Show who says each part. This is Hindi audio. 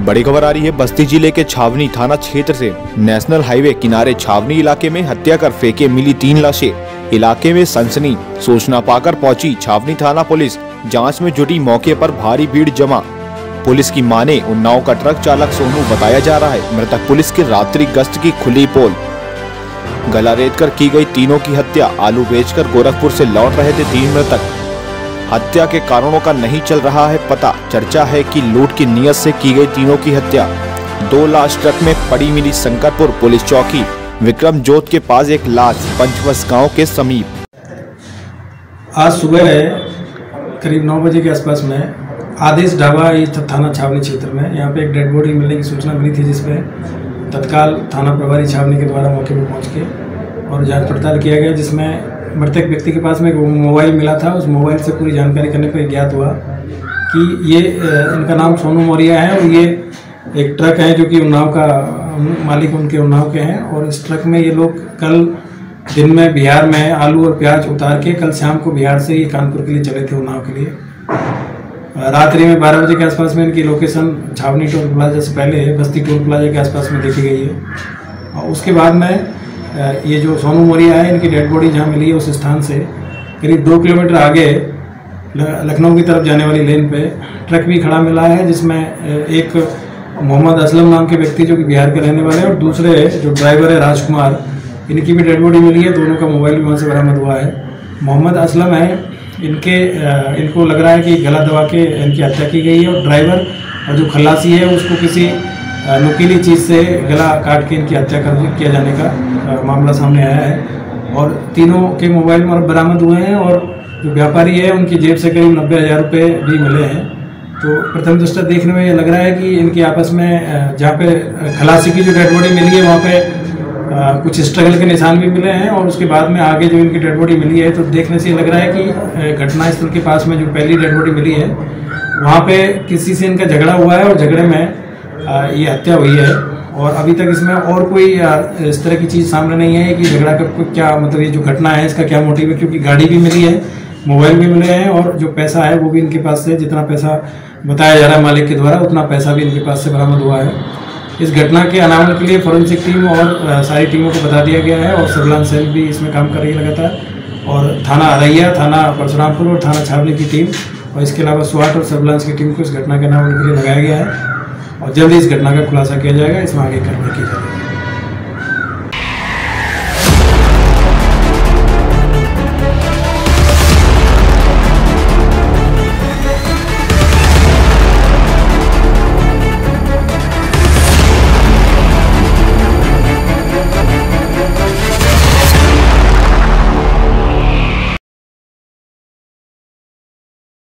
Speaker 1: बड़ी खबर आ रही है, बस्ती ज़िले के छावनी थाना क्षेत्र से। नेशनल हाईवे किनारे छावनी इलाके में हत्या कर फेंके मिली तीन लाशें। इलाके में सनसनी सूचना पाकर पहुँची छावनी थाना पुलिस। जाँच में जुटी मौके पर भारी भीड़ जमा। पुलिस की माने, उन्नाव का ट्रक चालक सोनू बताया जा रहा है, मृतक पुलिस की रात्रि गश्त की खुली पोल। गला रेत कर की गई तीनों की हत्या, आलू बेचकर गोरखपुर से लौट रहे थे तीन मृतक। हत्या के कारणों का नहीं चल रहा है पता। चर्चा है कि लूट की नियत से की गई तीनों की हत्या। दो लाश ट्रक में पड़ी मिली शंकरपुर पुलिस चौकी। विक्रम जोत के पास एक लाश, पंचवस गाँव के समीप।
Speaker 2: आज सुबह करीब नौ बजे के आसपास में, आदेश ढाबा थाना छावनी क्षेत्र में। यहाँ पे एक डेड बॉडी मिलने की सूचना मिली थी जिसमें तत्काल थाना प्रभारी छावनी के द्वारा मौके पर पहुँच के और जाँच पड़ताल किया गया, जिसमें मृतक व्यक्ति के पास में मोबाइल मिला था। उस मोबाइल से पूरी जानकारी करने पर ज्ञात हुआ कि ये इनका नाम सोनू मौर्य है और ये एक ट्रक है जो कि उन्नाव का मालिक उनके उन्नाव के हैं। और इस ट्रक में ये लोग कल दिन में बिहार में आलू और प्याज उतार के कल शाम को बिहार से ये कानपुर के लिए चले थे उन्नाव के लिए। रात्रि में बारह बजे के आसपास में इनकी लोकेशन छावनी टोल प्लाजा से पहले बस्ती टोल प्लाजा के आसपास में देखी गई है। और उसके बाद में ये जो सोनू मोरिया है, इनकी डेड बॉडी जहाँ मिली है उस स्थान से, करीब दो किलोमीटर आगे लखनऊ की तरफ़ जाने वाली लेन पे ट्रक भी खड़ा मिला है, जिसमें एक मोहम्मद असलम नाम के व्यक्ति जो कि बिहार के रहने वाले हैं, और दूसरे जो ड्राइवर है, राजकुमार, इनकी भी डेड बॉडी मिली है, दोनों का मोबाइल भी वहाँ से बरामद हुआ है। मोहम्मद असलम है, इनके इनको लग रहा है कि गला दबा के इनकी हत्या की गई है, और ड्राइवर और जो खलासी है, उसको किसी नुकीली चीज़ से गला काट के इनकी हत्या कर किया जाने का मामला सामने आया है। और तीनों के मोबाइल बरामद हुए हैं और जो व्यापारी है, उनकी जेब से करीब नब्बे हज़ार रुपये भी मिले हैं। तो प्रथम दृष्टा देखने में ये लग रहा है कि इनके आपस में जहाँ पे खलासी की जो डेड बॉडी मिली है, वहाँ पे कुछ स्ट्रगल के निशान भी मिले हैं और उसके बाद में आगे जो इनकी डेड बॉडी मिली है तो देखने से लग रहा है कि घटनास्थल के पास में जो पहली डेड बॉडी मिली है, वहाँ पे किसी से इनका झगड़ा हुआ है और झगड़े में ये हत्या हुई है और अभी तक इसमें और कोई इस तरह की चीज़ सामने नहीं है कि झगड़ा का क्या मतलब ये जो घटना है, इसका क्या मोटिव है? क्योंकि गाड़ी भी मिली है, मोबाइल भी मिले हैं और जो पैसा है वो भी इनके पास से, जितना पैसा बताया जा रहा है मालिक के द्वारा, उतना पैसा भी इनके पास से बरामद हुआ है। इस घटना के अनावरण के लिए फॉरेंसिक टीम और सारी टीमों को बता दिया गया है और सर्विलांस सेल भी इसमें काम कर रही है लगातार। और थाना अरैया थाना परशुरामपुर और थाना छावनी की टीम और इसके अलावा स्वाट और सर्विलांस की टीम को इस घटना के अनावरण के लिए लगाया गया है। और जल्दी इस घटना का खुलासा किया जाएगा इसमें आगे कार्रवाई की जाएगी।